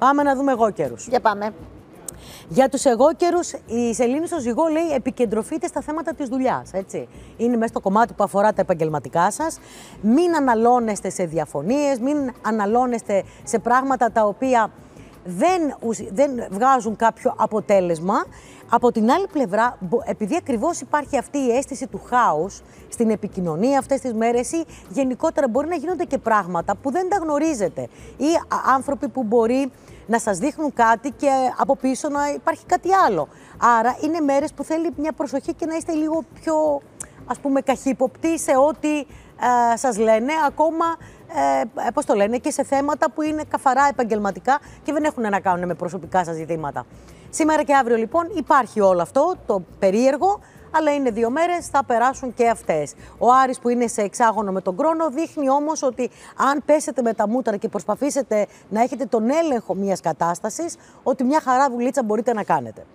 Πάμε να δούμε εγώ καιρούς. Για πάμε. Για τους εγώκερου, η Σελήνη στο ζυγό λέει επικεντρωθείτε στα θέματα της δουλειάς. Είναι μέσα στο κομμάτι που αφορά τα επαγγελματικά σας. Μην αναλώνεστε σε διαφωνίες, μην αναλώνεστε σε πράγματα τα οποία δεν, δεν βγάζουν κάποιο αποτέλεσμα. Από την άλλη πλευρά, επειδή ακριβώς υπάρχει αυτή η αίσθηση του χάους στην επικοινωνία αυτές τις μέρες ή γενικότερα μπορεί να γίνονται και πράγματα που δεν τα γνωρίζετε ή άνθρωποι που μπορεί να σας δείχνουν κάτι και από πίσω να υπάρχει κάτι άλλο. Άρα είναι μέρες που θέλει μια προσοχή και να είστε λίγο πιο ας πούμε καχύποπτοι σε ό,τι ε, σας λένε, ακόμα ε, πώς το λένε, και σε θέματα που είναι καθαρά επαγγελματικά και δεν έχουν να κάνουν με προσωπικά σας ζητήματα. Σήμερα και αύριο λοιπόν υπάρχει όλο αυτό το περίεργο, αλλά είναι δύο μέρες, θα περάσουν και αυτές. Ο Άρης που είναι σε εξάγωνο με τον χρόνο δείχνει όμως ότι αν πέσετε με τα μούτρα και προσπαθήσετε να έχετε τον έλεγχο μιας κατάστασης, ότι μια χαρά δουλίτσα μπορείτε να κάνετε.